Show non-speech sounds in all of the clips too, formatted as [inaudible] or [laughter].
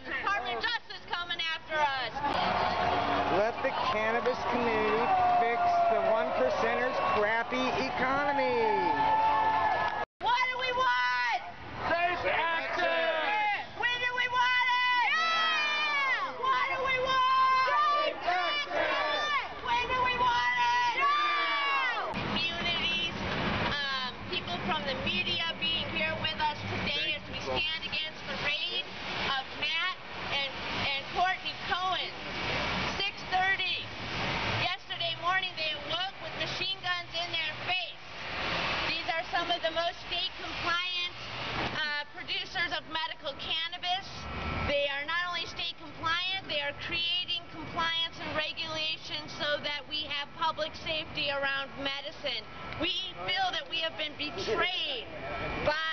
got the Department of Justice coming after us. Let the cannabis community fix the one percenters' crappy economy. What do we want? Safe access! When do we want it? Now! What do we want? Safe access! When do we want it? Now! Communities, um, people from the media being here with us today as we stand against the raid of Matt and, and Courtney Cohen. 6.30. Yesterday morning they awoke with machine guns in their face. These are some of the most state compliant uh, producers of medical cannabis. They are not only state compliant, they are creating compliance and regulations so that we have public safety around medicine. We feel that we have been betrayed by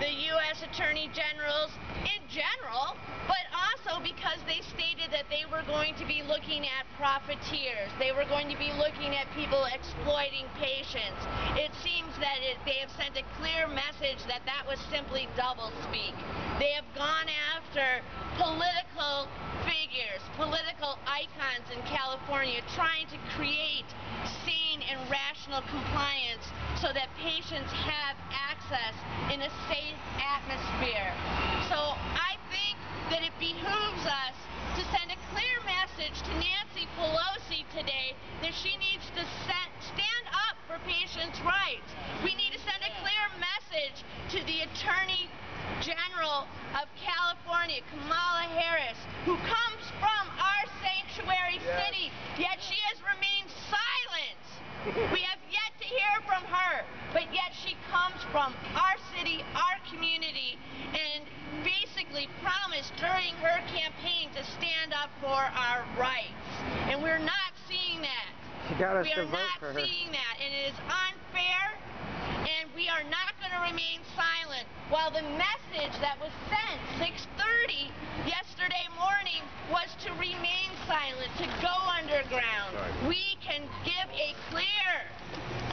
the U.S. Attorney Generals in general, but also because they stated that they were going to be looking at profiteers. They were going to be looking at people exploiting patients. It seems that it, they have sent a clear message that that was simply doublespeak. They have gone after political figures, political icons in California, trying to create sane and rational compliance so that patients have access in a safe atmosphere. So I think that it behooves us to send a clear message to Nancy Pelosi today that she needs to set, stand up for patients' rights. We need to send a clear message to the Attorney General of California, Kamala Harris, who comes from our sanctuary Yes. city, yet she has remained silent. We have yet to hear from her, but yet she comes from our city, our community, and basically promised during her campaign to stand up for our rights. And we're not seeing that. She got us We to are vote not for her. seeing that, and it is unfair, and we are not going to remain silent. While the message that was sent 6:30 yesterday morning was to remain silent, to go underground. Right. We can give a clear,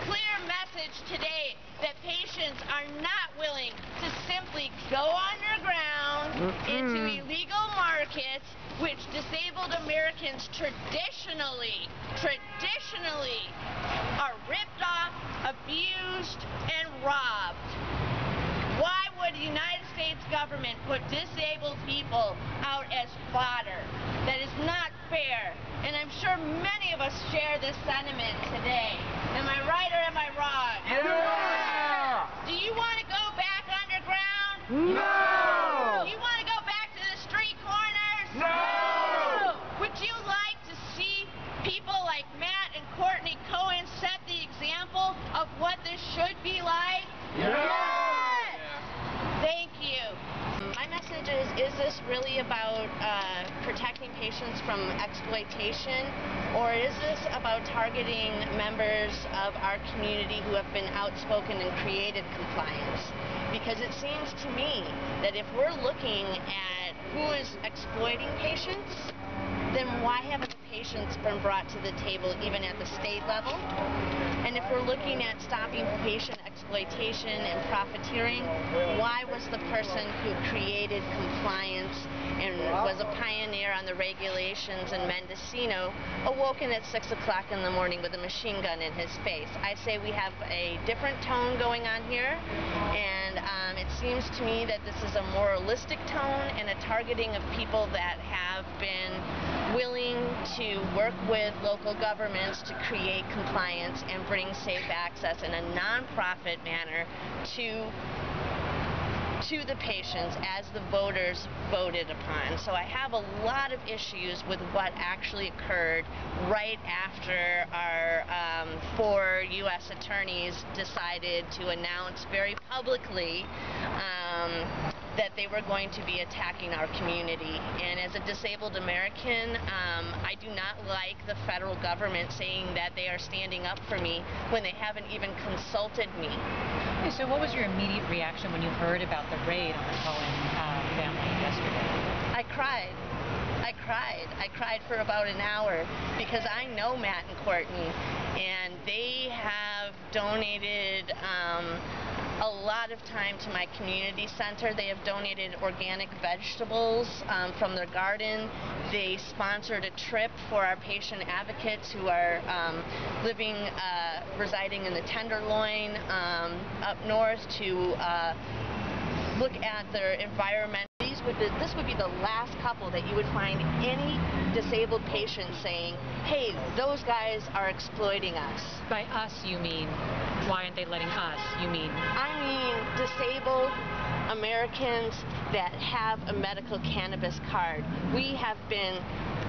clear message today that patients are not willing to simply go underground into illegal markets, which disabled Americans traditionally, traditionally are ripped off, abused, and robbed. Why would the United States government put disabled people out as fodder? That is not fair. And I'm sure many of us share this sentiment today. Am I right or am I wrong? Yeah! Do you want to go back underground? No! Do you want to go back to the street corners? No! Would you like to see people like Matt and Courtney Cohen set the example of what this should be like? Yes! Thank you. My message is is this really about uh, protecting patients from exploitation, or is this about targeting members of our community who have been outspoken and created compliance? Because it seems to me that if we're looking at who is exploiting patients, then why haven't patients been brought to the table even at the state level? And if we're looking at stopping patient exploitation and profiteering, why was the person who created compliance and was a pioneer on the regulations in Mendocino awoken at 6 o'clock in the morning with a machine gun in his face? I say we have a different tone going on here, and um, it seems to me that this is a moralistic tone and a targeting of people that have been willing to work with local governments to create compliance and bring safe access in a nonprofit manner to to the patients as the voters voted upon. So I have a lot of issues with what actually occurred right after our um, four U.S. attorneys decided to announce very publicly um, that they were going to be attacking our community. And as a disabled American, um, I do not like the federal government saying that they are standing up for me when they haven't even consulted me. Okay, so what was your immediate reaction when you heard about the raid on the Cohen uh, family yesterday? I cried. I cried. I cried for about an hour because I know Matt and Courtney, and they have donated um, a lot of time to my community center. They have donated organic vegetables um, from their garden. They sponsored a trip for our patient advocates who are um, living, uh, residing in the Tenderloin um, up north to uh, look at their environment. These would be, this would be the last couple that you would find any disabled patients saying, hey, those guys are exploiting us. By us, you mean, why aren't they letting us? You mean, I mean disabled Americans that have a medical cannabis card. We have been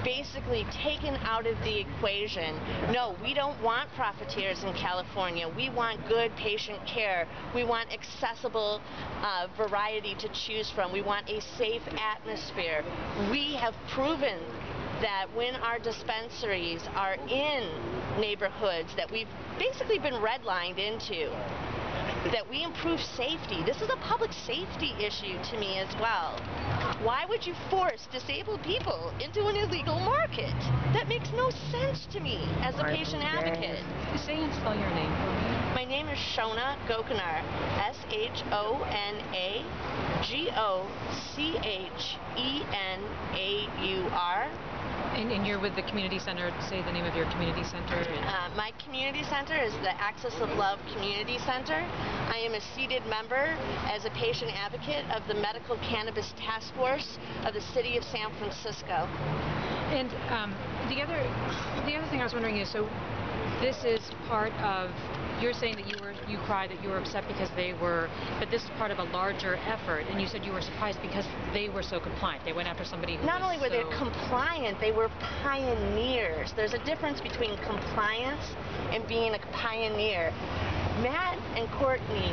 basically taken out of the equation. No, we don't want profiteers in California. We want good patient care. We want accessible uh, variety to choose from. We want a safe atmosphere. We have proven that when our dispensaries are in neighborhoods that we've basically been redlined into, that we improve safety. This is a public safety issue to me as well. Why would you force disabled people into an illegal market? That makes no sense to me as a patient advocate. say and spell your name for me. My name is Shona Gochenaur. S H O N A G O C H N A U R. And, and you're with the community center. Say the name of your community center. Uh, my community center is the Axis of Love Community Center. I am a seated member as a patient advocate of the Medical Cannabis Task Force of the City of San Francisco. and um, the other, the other thing I was wondering is, so this is part of. You're saying that you were, you cried that you were upset because they were, but this is part of a larger effort. And you said you were surprised because they were so compliant. They went after somebody who Not only were they compliant, they were pioneers. There's a difference between compliance and being a pioneer. Matt and Courtney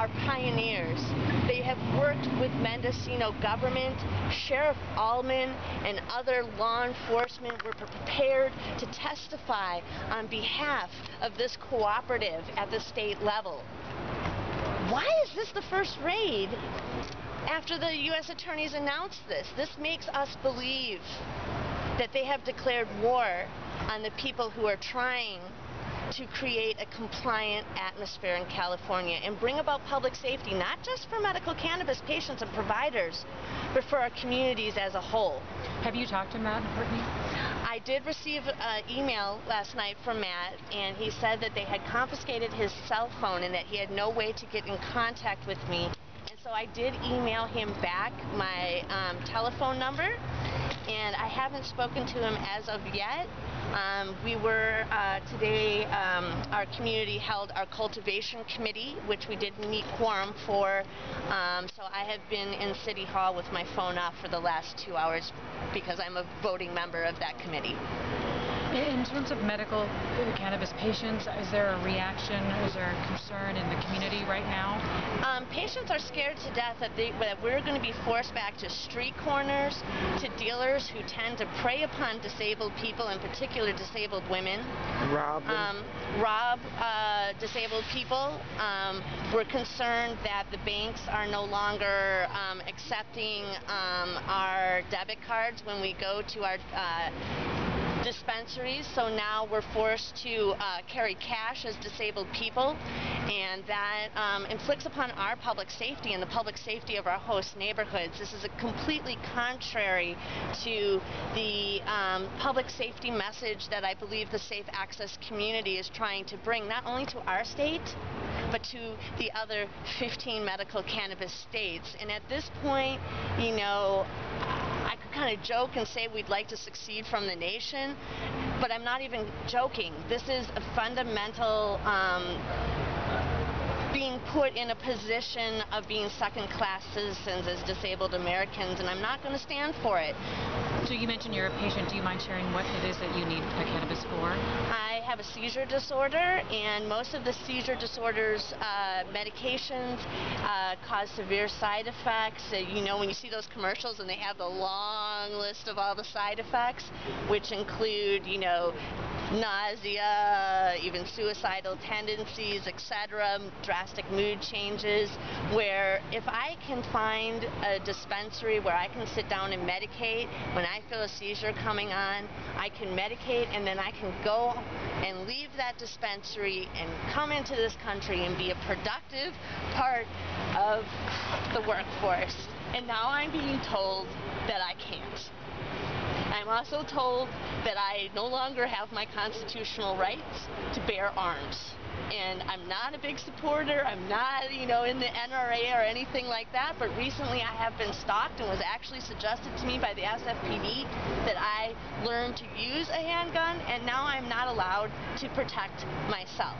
are pioneers. They have worked with Mendocino government, Sheriff Allman, and other law enforcement were prepared to testify on behalf of this cooperative at the state level. Why is this the first raid after the U.S. attorneys announced this? This makes us believe that they have declared war on the people who are trying to create a compliant atmosphere in California and bring about public safety, not just for medical cannabis patients and providers, but for our communities as a whole. Have you talked to Matt Courtney? I did receive an email last night from Matt, and he said that they had confiscated his cell phone and that he had no way to get in contact with me. And so I did email him back my um, telephone number, and I haven't spoken to him as of yet. Um, we were uh, today, um, our community held our cultivation committee, which we did meet quorum for. Um, so I have been in City Hall with my phone off for the last two hours because I'm a voting member of that committee. In terms of medical cannabis patients, is there a reaction? Is there a concern in the community right now? Um, patients are scared to death that, they, that we're going to be forced back to street corners, to dealers who tend to prey upon disabled people, in particular disabled women. Rob. Um, rob uh, disabled people. Um, we're concerned that the banks are no longer um, accepting um, our debit cards when we go to our uh, dispensaries, so now we're forced to uh, carry cash as disabled people, and that um, inflicts upon our public safety and the public safety of our host neighborhoods. This is a completely contrary to the um, public safety message that I believe the Safe Access community is trying to bring, not only to our state, but to the other 15 medical cannabis states. And at this point, you know, kind of joke and say we'd like to succeed from the nation, but I'm not even joking. This is a fundamental um, being put in a position of being second class citizens as disabled Americans, and I'm not going to stand for it. So you mentioned you're a patient. Do you mind sharing what it is that you need cannabis for? I have a seizure disorder, and most of the seizure disorders uh, medications uh, cause severe side effects. Uh, you know, when you see those commercials and they have the long list of all the side effects, which include, you know, nausea, even suicidal tendencies, etc., drastic mood changes. Where if I can find a dispensary where I can sit down and medicate when I feel a seizure coming on, I can medicate and then I can go and leave that dispensary and come into this country and be a productive part of the workforce. And now I'm being told that I can't. I'm also told that I no longer have my constitutional rights to bear arms. And I'm not a big supporter. I'm not, you know, in the NRA or anything like that. But recently I have been stalked and was actually suggested to me by the SFPD that I learn to use a handgun. And now I'm not allowed to protect myself.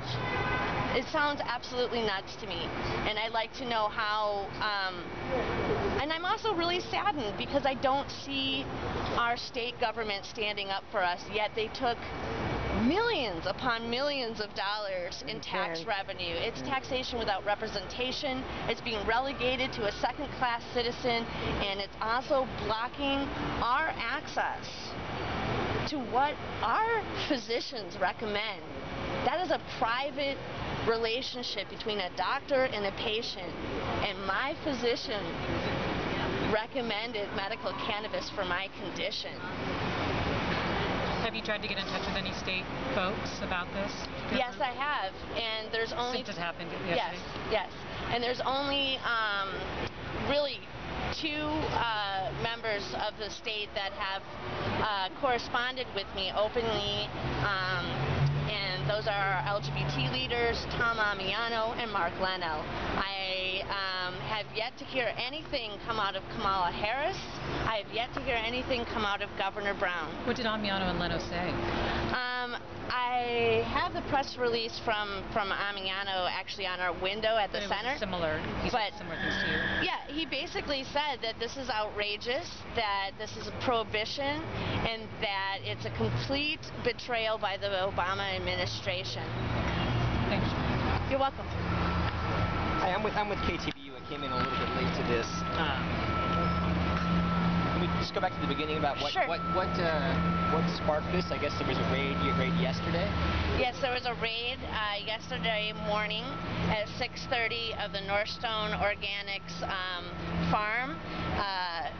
It sounds absolutely nuts to me. And I'd like to know how. Um, and I'm also really saddened because I don't see our state government standing up for us, yet they took millions upon millions of dollars in tax revenue. It's taxation without representation. It's being relegated to a second class citizen, and it's also blocking our access to what our [laughs] physicians recommend. That is a private relationship between a doctor and a patient, and my physician recommended medical cannabis for my condition. Have you tried to get in touch with any state folks about this? Yes, I have, and there's only Since it happened yesterday? yes, yes. and there's only um, really two uh, members of the state that have uh, corresponded with me openly, um, those are our LGBT leaders, Tom Ammiano and Mark Leno. I um, have yet to hear anything come out of Kamala Harris. I have yet to hear anything come out of Governor Brown. What did Ammiano and Leno say? Um, I have the press release from from Ammiano actually on our window at the It was center. Similar. He said But- similar things to you. Yeah, he basically said that this is outrageous, that this is a prohibition, and that it's a complete betrayal by the Obama administration. Thanks. You're welcome. Hi, I'm with I'm with KTVU. I came in a little bit late to this. Um, can we just go back to the beginning about what Sure. what what uh, what sparked this? I guess there was a raid raid yesterday. Yes, there was a raid uh, yesterday morning at 6:30 of the Northstone Organics um, farm. Uh,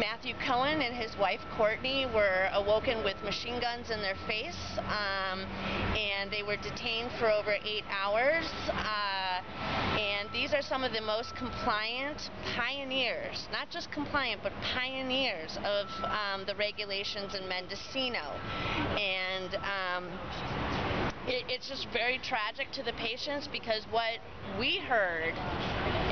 Matthew Cohen and his wife Courtney were awoken with machine guns in their face, um, and they were detained for over eight hours. Uh, and are some of the most compliant pioneers, not just compliant, but pioneers of um, the regulations in Mendocino. And um, it, it's just very tragic to the patients because what we heard,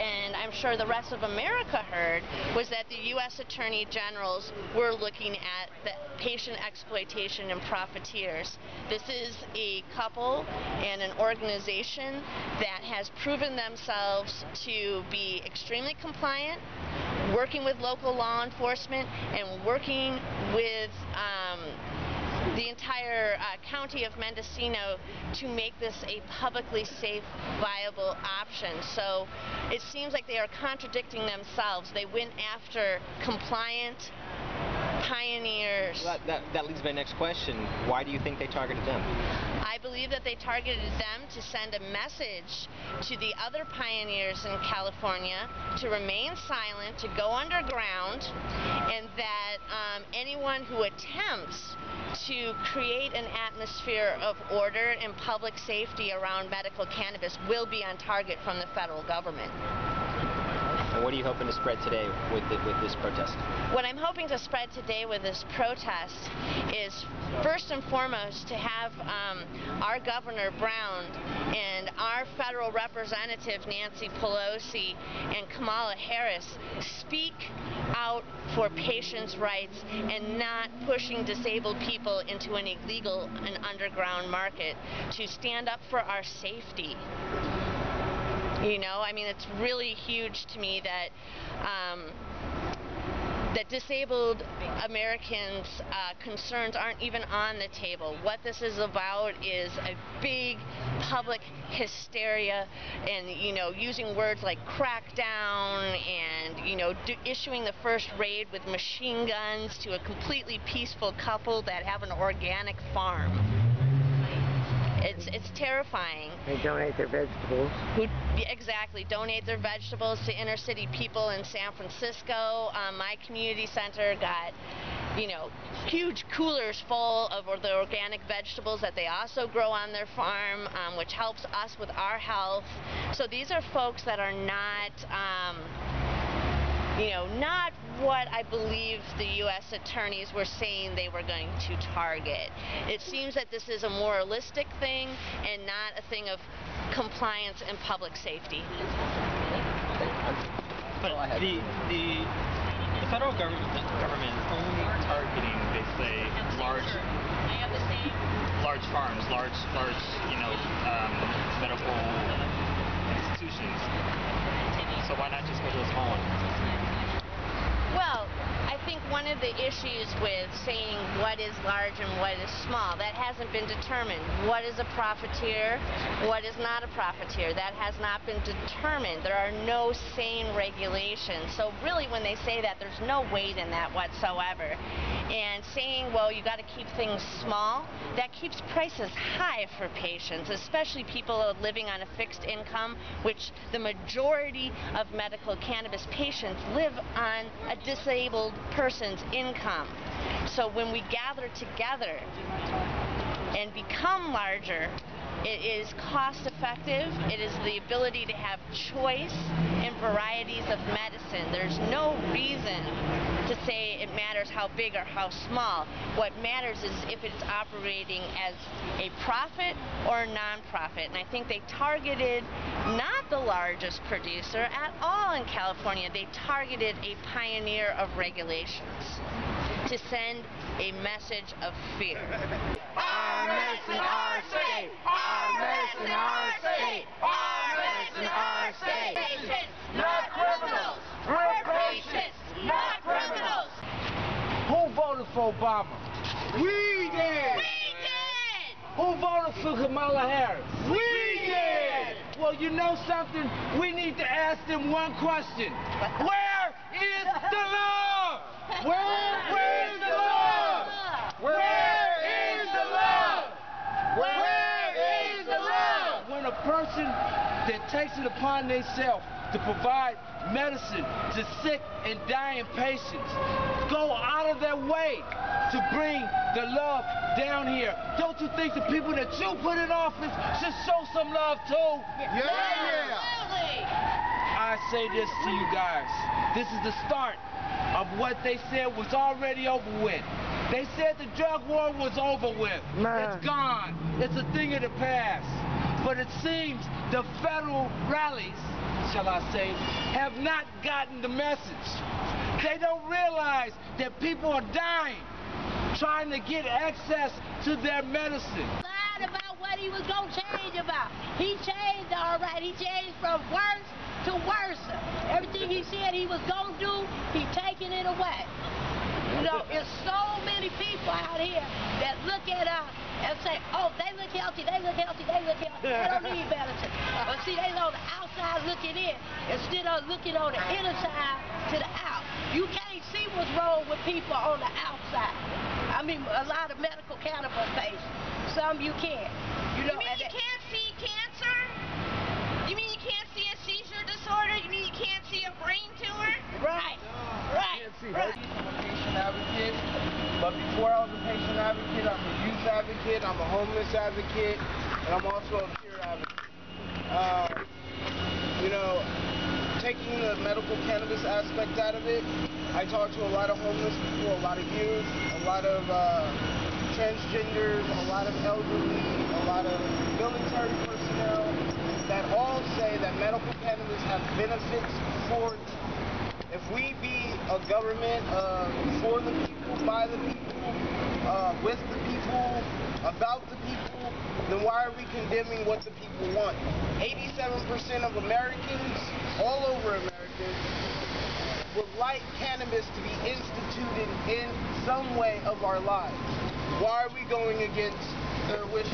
and I'm sure the rest of America heard, was that the U.S. Attorney Generals were looking at the patient exploitation and profiteers. This is a couple and an organization that has proven themselves to be extremely compliant, working with local law enforcement, and working with um, the entire uh, county of Mendocino to make this a publicly safe, viable option. So it seems like they are contradicting themselves. They went after compliant pioneers. Well, that, that that leads to my next question. Why do you think they targeted them? I believe that they targeted them to send a message to the other pioneers in California to remain silent, to go underground, and that um, anyone who attempts to create an atmosphere of order and public safety around medical cannabis will be on target from the federal government. And what are you hoping to spread today with the, with this protest? What I'm hoping to spread today with this protest is first and foremost to have um, our Governor Brown and our federal representative Nancy Pelosi and Kamala Harris speak out for patients' rights and not pushing disabled people into an illegal and underground market, to stand up for our safety. You know, I mean, it's really huge to me that um, that disabled Americans' uh, concerns aren't even on the table. What this is about is a big public hysteria, and you know, using words like crackdown, and you know, issuing the first raid with machine guns to a completely peaceful couple that have an organic farm. It's it's terrifying. They donate their vegetables. Who exactly donate their vegetables to inner city people in San Francisco. Um, my community center got, you know, huge coolers full of the organic vegetables that they also grow on their farm, um, which helps us with our health. So these are folks that are not. Um, you know, not what I believe the U.S. attorneys were saying they were going to target. It seems that this is a moralistic thing and not a thing of compliance and public safety. But the, the, the federal government, government is only targeting, they say, large large farms, large, large, you know, um, medical institutions. So why not just go to a small one? Well, I think one of the issues with saying what is large and what is small, that hasn't been determined. What is a profiteer? What is not a profiteer? That has not been determined. There are no sane regulations. So really when they say that, there's no weight in that whatsoever. And saying, well, you got to keep things small, that keeps prices high for patients, especially people living on a fixed income, which the majority of medical cannabis patients live on a disabled person's income. So when we gather together and become larger, it is cost effective. It is the ability to have choice and varieties of medicine. There's no reason to say it matters how big or how small. What matters is if it's operating as a profit or a nonprofit. And I think they targeted not the largest producer at all in California. They targeted a pioneer of regulations to send a message of fear. Our medicine, our state. Our medicine, our state. Our medicine, our state. Patients, Not criminals. We're patients, not criminals. Who voted for Obama? We did. We did! Who voted for Kamala Harris? We did. Well, you know something? We need to ask them one question. Where is the love? Where, where's the love? Where is the love? Where is the love? When a person that takes it upon themselves to provide medicine to sick and dying patients go out of their way to bring the love down here. Don't you think the people that you put in office should show some love too? Yeah, yeah. I say this to you guys. This is the start of what they said was already over with. They said the drug war was over with. Man. It's gone. It's a thing of the past. But it seems the federal rallies, shall I say, have not gotten the message. They don't realize that people are dying trying to get access to their medicine. about what he was gonna change about. He changed all right. He changed from worse to worse. Everything he said he was gonna do, he taking it away. You know, there's so many people out here that look at us and say, oh, they look healthy, they look healthy, they look healthy. They don't need medicine. But see, they're on the outside looking in instead of looking on the inner side to the out. You can't see what's wrong with people on the outside. I mean, a lot of medical cannabis patients. Some you can't. You know, You mean you can't see cancer? You mean you can't see a seizure disorder? You mean you can't see a brain tumor? Right. Right. Right. I'm patient advocate, but before I was a patient advocate, I'm a youth advocate, I'm a homeless advocate, and I'm also a peer advocate. Uh, you know, taking the medical cannabis aspect out of it, I talk to a lot of homeless people, a lot of youth, a lot of uh, transgenders, a lot of elderly, a lot of military personnel that all say that medical cannabis has benefits for them. If we be a government uh, for the people, by the people, uh, with the people, about the people, then why are we condemning what the people want? 87% of Americans, all over America, would like cannabis to be instituted in some way of our lives. Why are we going against their wishes?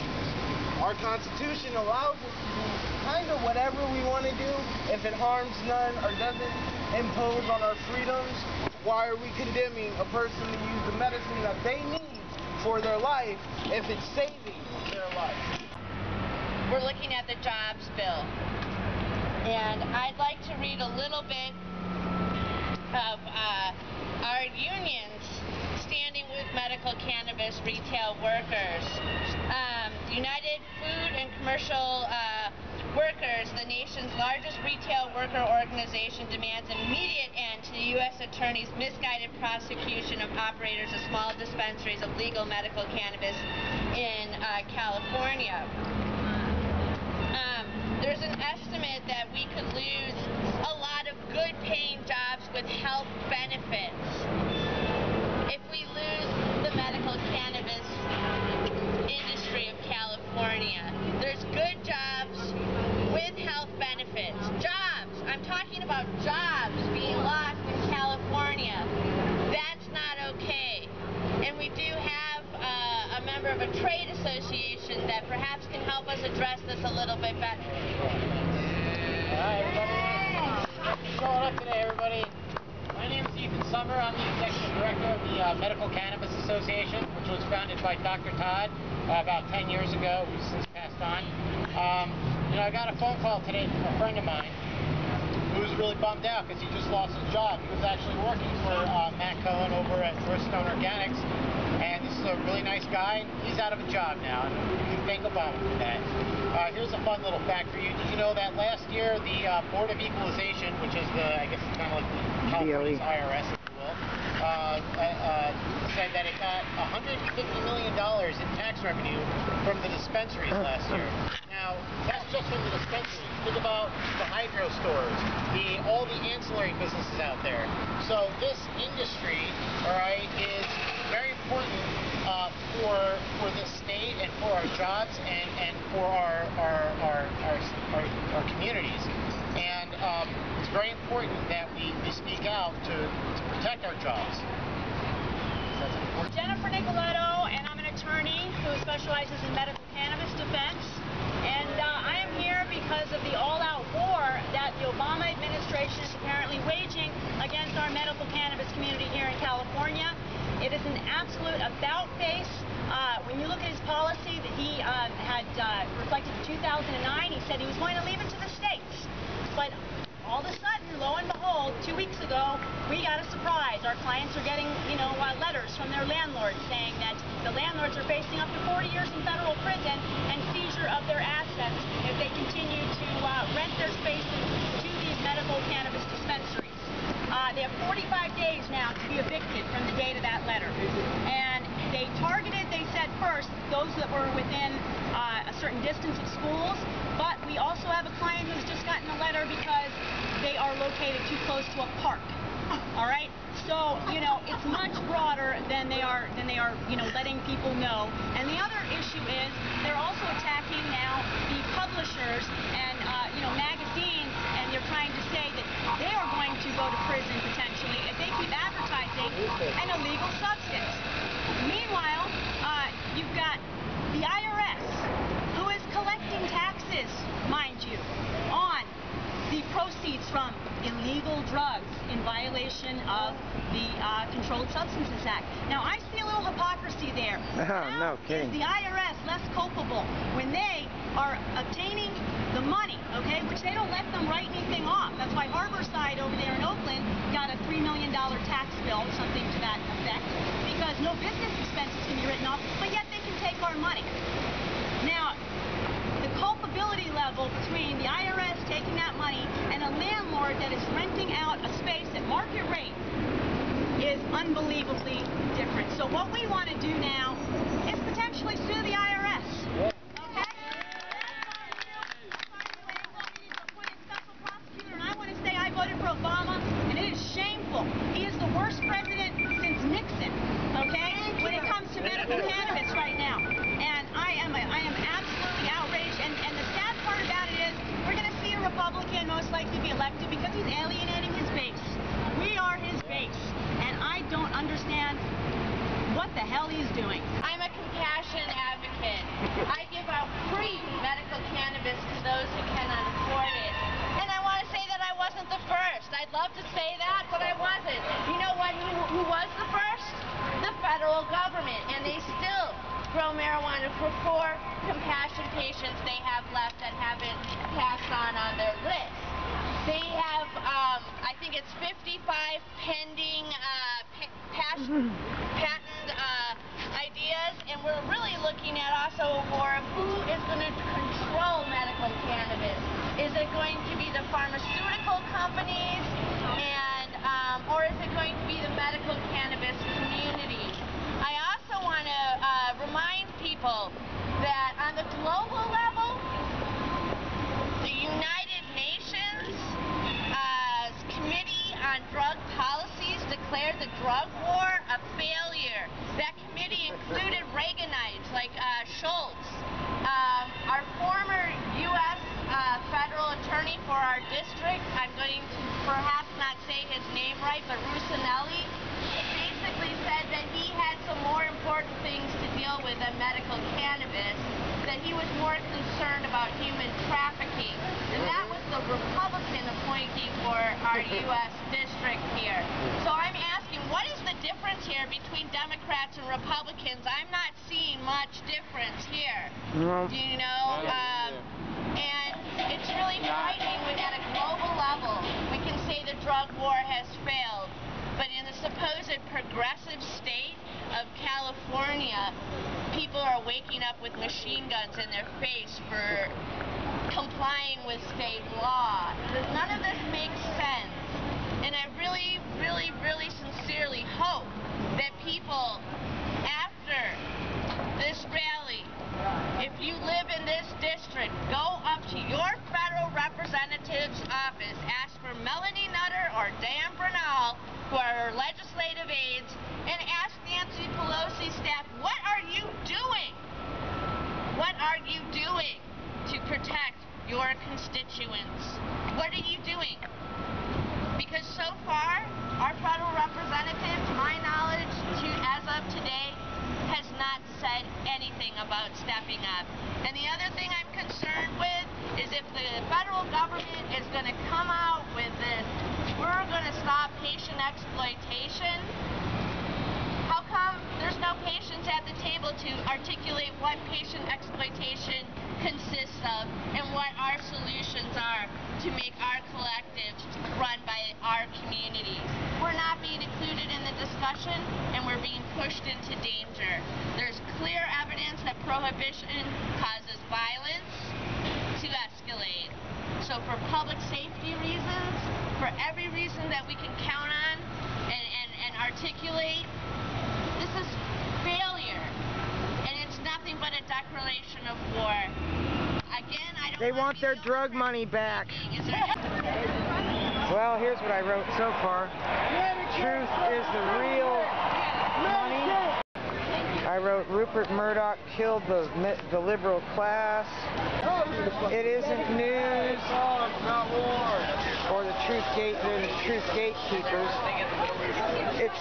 Our Constitution allows us to do kind of whatever we want to do if it harms none or doesn't impose on our freedoms. Why are we condemning a person to use the medicine that they need for their life if it's saving their life? we're looking at the jobs bill. And I'd like to read a little bit of uh, our unions standing with medical cannabis retail workers. Um, United Food and Commercial uh, Workers, the nation's largest retail worker organization, demands immediate end to the U.S. Attorney's misguided prosecution of operators of small dispensaries of legal medical cannabis in uh, California. Um, there's an estimate that we could lose a lot of good paying jobs with health benefits if we lose the medical cannabis industry of California. There's good jobs with health benefits. Jobs. I'm talking about jobs being lost in California. That's not okay. And we do have uh, a member of a trade association that perhaps can help us address this a little bit better. Hi, everybody. Thanks for showing up today, everybody. My name is Ethan Summer. I'm the executive director of the uh, Medical Cannabis Association, which was founded by Dr. Todd uh, about 10 years ago, who's since passed on. Um, you know, I got a phone call today from a friend of mine who was really bummed out because he just lost his job. He was actually working for uh, Matt Cohen over at Firstone Organics, and this is a really nice guy. He's out of a job now, and we thank Obama for that. Uh, here's a fun little fact for you. Did you know that last year the uh, Board of Equalization, which is the, I guess it's kind of like the California's IRS, if you will, uh, uh, said that it got $150 million in tax revenue from the dispensaries last year. Now, just from the dispensaries. Think about the hydro stores, the all the ancillary businesses out there. So this industry, all right, is very important uh, for for this state and for our jobs and, and for our our, our, our, our, our communities. And um, it's very important that we, we speak out to, to protect our jobs. Jennifer Nicoletto, and I'm an attorney who specializes in medical cannabis defense. And uh, I am here because of the all-out war that the Obama administration is apparently waging against our medical cannabis community here in California. It is an absolute about-face. Uh, when you look at his policy that he uh, had uh, reflected in 2009, he said he was going to leave it to the states. But all of a sudden, lo and behold, two weeks ago, we got a surprise. Our clients are getting, you know, uh, letters from their landlords saying that the landlords are facing up to 40 years in federal prison and seizure of their assets if they continue to uh, rent their spaces to these medical cannabis dispensaries. Uh, they have 45 days now to be evicted from the date of that letter. And they targeted, they said first, those that were within uh, a certain distance of schools, but we also have a client who's just gotten a letter because they are located too close to a park. All right? So, you know, it's much broader than they are than they are, you know, letting people know. And the other issue is they're also attacking now the publishers and uh, you know, magazines and they're trying to say that they are going to go to prison potentially if they keep advertising an illegal substance. Meanwhile, uh, you've got the IRS who is collecting taxes, mind you, on the proceeds from illegal drugs in violation of the uh, Controlled Substances Act. Now, I see a little hypocrisy there. [laughs] Oh, How no kidding. is the IRS less culpable when they are obtaining the money, okay, which they don't let them write anything off. That's why Harborside over there in Oakland got a $3 million tax bill, something to that effect, because no business expenses can be written off, but yet they can take our money. Now, the culpability level between the IRS taking that money and a landlord that is renting out a space at market rate is unbelievably different. So what we want to do now is potentially sue the IRS. Okay? And I want to say I voted for Obama, and it is shameful. He is the worst president since Nixon, okay, when it comes to medical cannabis right now. And I am, I am absolutely outraged. And, and the sad part about it is we're going to see a Republican most likely be elected because he's alienating his base. We are his base. And I don't understand what the hell he's doing. I'm a compassion advocate. I give out free medical cannabis to those who cannot afford it. And I want to say that I wasn't the first. I'd love to say that, but I wasn't. You know what? Who, who was the first? The federal government. And they still grow marijuana for four compassion patients they have left that haven't passed on on their list. They um, I think it's 55 pending uh, pa- patent uh, ideas, and we're really looking at also war of who is going to control medical cannabis. Is it going to be the pharmaceutical companies, and um, or is it going to be the medical cannabis community? I also want to uh, remind people that on the global level, the United Nations uh, Committee on Drug Policies declared the drug war a failure. That committee included Reaganites like uh, Shultz. Um, our former U.S. Uh, federal attorney for our district, I'm going to perhaps not say his name right, but Rusinelli, basically said that he had some more important things to deal with than medical cannabis, that he was more concerned about human trafficking. And that was the Republican appointee for our [laughs] U.S. district here. So I'm asking, what is the difference here between Democrats and Republicans? I'm not seeing much difference here. No. Do you know? Um, and it's really frightening when at a global level we can say the drug war has failed. But in the supposed progressive state of California, people are waking up with machine guns in their face for complying with state law. None of this makes sense. And I really, really, really sincerely hope that people, after this rally, if you live in this district, go up to your federal representative's office, ask for Melanie Nutter or Dan Bernal, who are legislative aides, and ask Nancy Pelosi's staff, what are you doing? What are you doing to protect your constituents? What are you doing? Because so far, our federal representative, to my knowledge, to as of today, has not said anything about up. And the other thing I'm concerned with is if the federal government is going to come out with this, we're going to stop patient exploitation. There's no patients at the table to articulate what patient exploitation consists of and what our solutions are to make our collectives run by our communities? We're not being included in the discussion and we're being pushed into danger. There's clear evidence that prohibition causes violence to escalate. So for public safety reasons, for every reason that we can count on and, and, and articulate, this is failure. And it's nothing but a declaration of war. Again, I don't They wanna want their drug money back. person [laughs] speaking. Is there Well, here's what I wrote so far. Truth is the real money. I wrote Rupert Murdoch killed the the liberal class. It isn't news. Or the truth gate the truth gatekeepers. It's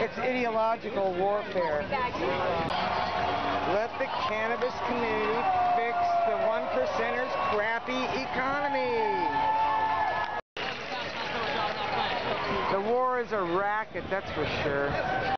it's ideological warfare. Let the cannabis community fix the one percenters' crappy economy. The war is a racket, that's for sure.